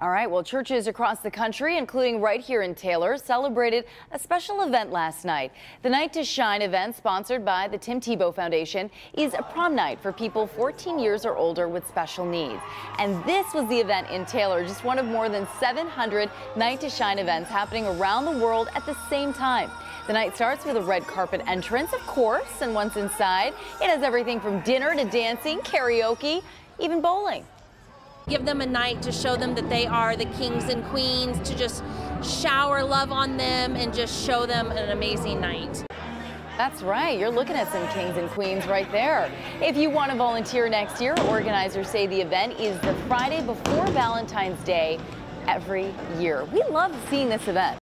All right, well, churches across the country, including right here in Taylor, celebrated a special event last night. The Night to Shine event, sponsored by the Tim Tebow Foundation, is a prom night for people 14 years or older with special needs. And this was the event in Taylor, just one of more than 700 Night to Shine events happening around the world at the same time. The night starts with a red carpet entrance, of course, and once inside, it has everything from dinner to dancing, karaoke, even bowling give them a night to show them that they are the kings and queens, to just shower love on them and just show them an amazing night. That's right. You're looking at some kings and queens right there. If you want to volunteer next year, organizers say the event is the Friday before Valentine's Day every year. We love seeing this event.